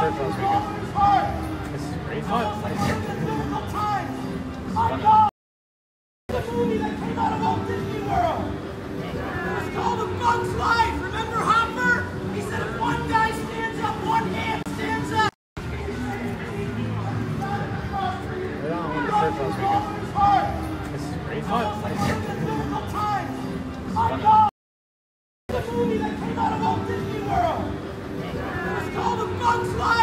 first. This is crazy. Oh, The movie that came out of World. Called A Bug's Life. Remember Hopper? He said if one guy stands up, one hand stands up. This is Volkswagen!